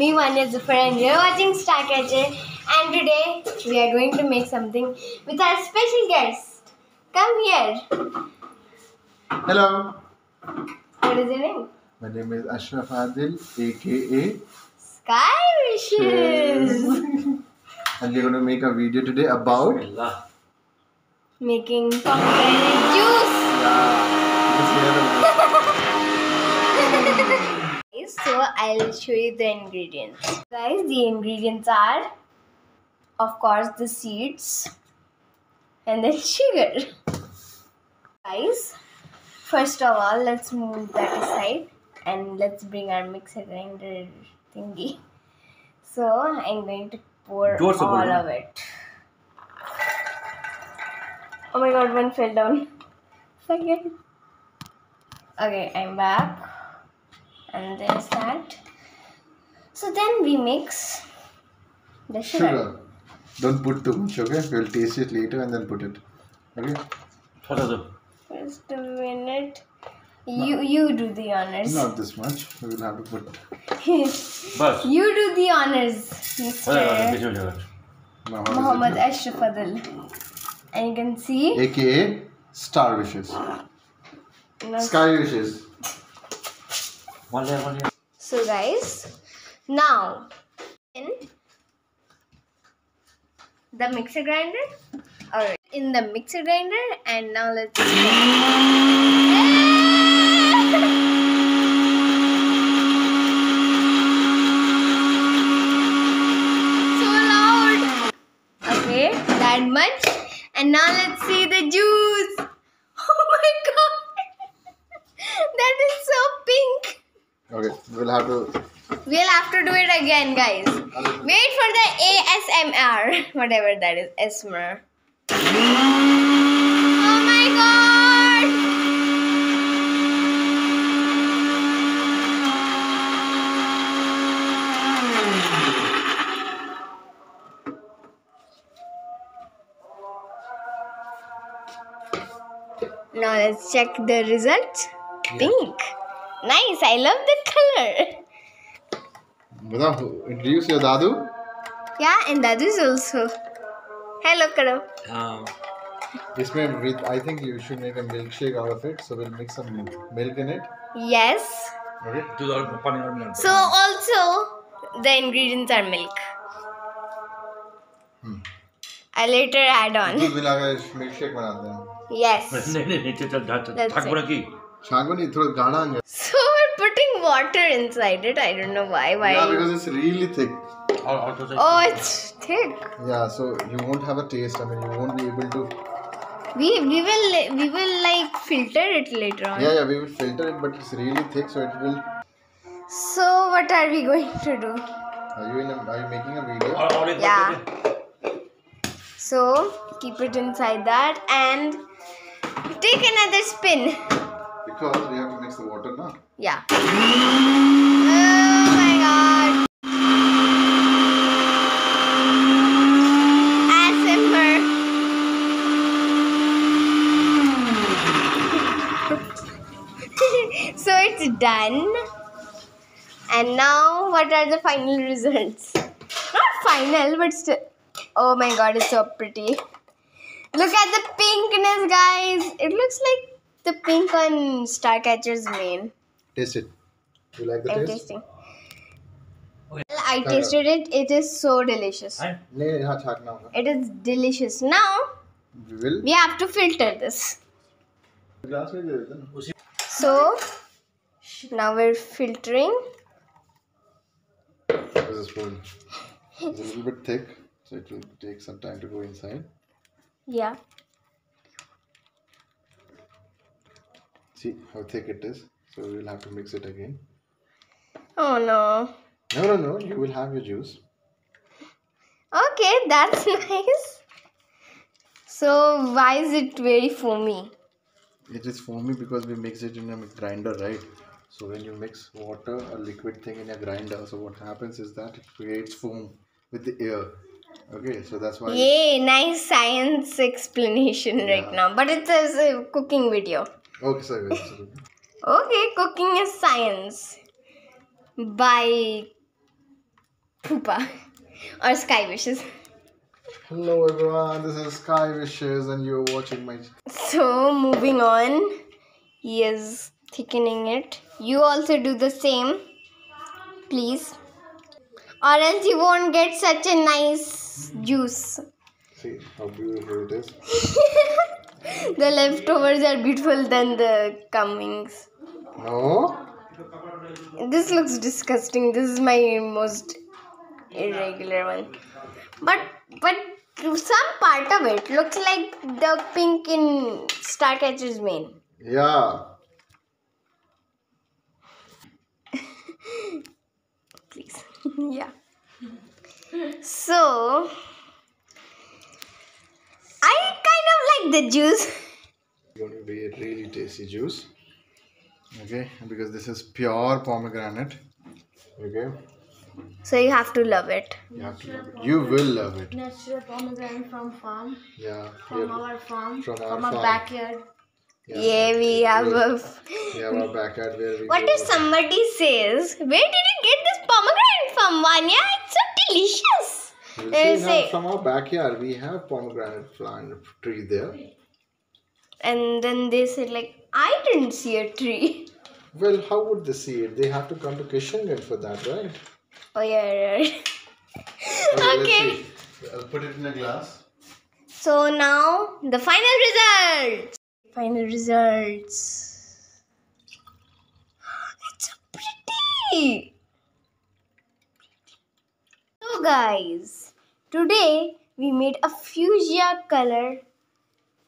me, Vanya Zufar, and you're watching Starcatcher. And today we are going to make something with our special guest. Come here. Hello, What is your name? my name is Ashraf Adil, aka Sky Wishes. and we're going to make a video today about. Making pomegranate juice. Yeah, so I'll show you the ingredients. Guys the ingredients are of course the seeds and then sugar. Guys first of all let's move that aside and let's bring our mixer grinder thingy. So I'm going to pour all of it. Oh my god one fell down. Second. okay I'm back and there's that. So then we mix the sugar. sugar. Don't put too much, okay? We'll taste it later and then put it. Okay? Just a minute. You no. you do the honors. Not this much. We will have to put. but you do the honors, Mr. Muhammad Ashrafadil. And you can see. AKA Star Wishes. No. Sky Wishes. So guys, now in the mixer grinder. Alright, in the mixer grinder, and now let's. so loud. Okay, that much, and now let's see the juice. Oh my god, that is so pink. Okay, we'll have to. We'll have to do it again, guys. Wait for the ASMR, whatever that is, ASMR. Oh my god! Now let's check the results. Pink. Nice. I love the color. Bada, introduce your Dadu. Yeah, and that is also. Hello, Karo. हाँ Isme, with, I think you should make a milkshake out of it. So we'll mix some milk in it. Yes. Okay. दूध और पानी और मिलाना So also the ingredients are milk. I later add on. दूध मिलाकर milkshake बनाते हैं. Yes. नहीं नहीं नहीं चल चल ढक That's ढक पूरा की Shagwani. So we're putting water inside it. I don't know why. Why? Yeah, because it's really thick. Oh, it's thick. Yeah, so you won't have a taste. I mean, you won't be able to. We we will we will like filter it later on. Yeah, yeah, we will filter it, but it's really thick, so it will. So what are we going to do? Are you in? A, are you making a video? Yeah. So keep it inside that and take another spin. Because we have to mix the water now. Yeah. Mm. Oh my god. So it's done. And now, what are the final results? Not final, but still. Oh my god, it's so pretty. Look at the pinkness, guys. It looks like the pink on Starcatcher's mane. Taste it. You like the I'm taste? tasting. Well, I tasted it. It is so delicious. It is delicious. Now we will. We have to filter this. So now we're filtering. This is spoon. It's a little bit thick, so it will take some time to go inside. Yeah. See how thick it is. So we will have to mix it again. Oh no. No, no, no. You will have your juice. Okay, that's nice. So why is it very foamy? It is foamy because we mix it in a grinder, right? So when you mix water, a liquid thing in a grinder, so what happens is that it creates foam with the air. Okay, so that's why. Yay, nice science explanation right now. But it's a cooking video. Okay, sorry. sorry. Okay, cooking is science. By Poopa or Sky Wishes. Hello everyone, this is Sky Wishes and you're watching my So moving on, he is thickening it. You also do the same, please, or else you won't get such a nice juice. See how beautiful it is. the leftovers are beautiful than the comings. No? Oh? This looks disgusting. This is my most irregular one. But but some part of it looks like the pink in Starcatcher's mane. Yeah. Please. yeah. So I like the juice. It's Going to be a really tasty juice. Okay, because this is pure pomegranate. Okay, So you have to love it. you have to love it. You will love it. Natural pomegranate from farm, Yeah. from yeah. our farm, From from, our our farm. backyard. Yeah, we have a. We have our backyard where we What if somebody says, Where did you get this pomegranate from, Vanya? It's so delicious. We'll They'll see, now, from our backyard, we have pomegranate plant tree there. And then they said, like, I didn't see a tree. Well, how would they see it? They have to come to Kishanganj for that, right? Oh, yeah, yeah. let's Okay. I'll put it in a glass. So now, the final results. Final results. It's so pretty. So, guys, today we made a fuchsia color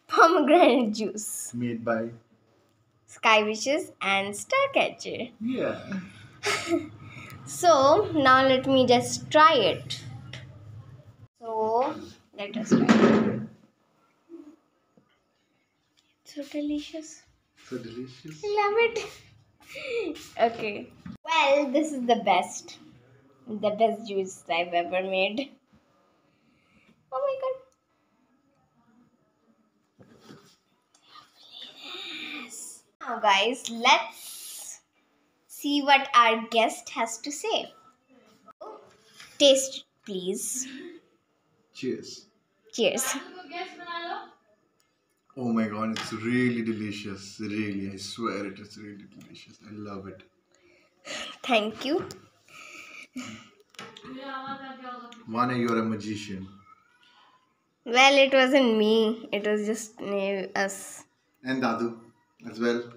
pomegranate juice. Made by. Sky Wishes and Starcatcher. Yeah. So now let me just try it. So let us try it. So delicious. So delicious. Love it. okay. Well, this is the best. The best juice I've ever made. Oh my god. Yes. Now, guys, let's see what our guest has to say. Taste, please. Cheers. Cheers. Oh my god, it's really delicious. Really, I swear it is really delicious. I love it. Thank you. Vanya, you're a magician. Well, it wasn't me. It was just us. And Dadu as well.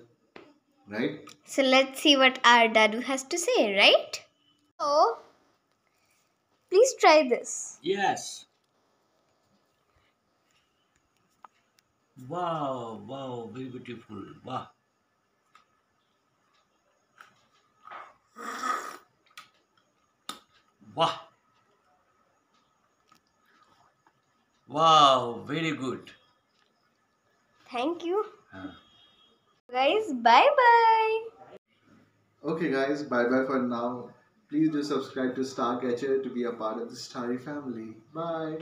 Right? So let's see what our Dadu has to say, right? So, please try this. Yes. Wow, wow, very beautiful. Wow. Wow. Wow, very good. Thank you. Huh. Guys, bye bye. Okay, guys, bye bye for now. Please do subscribe to Starcatcher to be a part of the Starry family. Bye.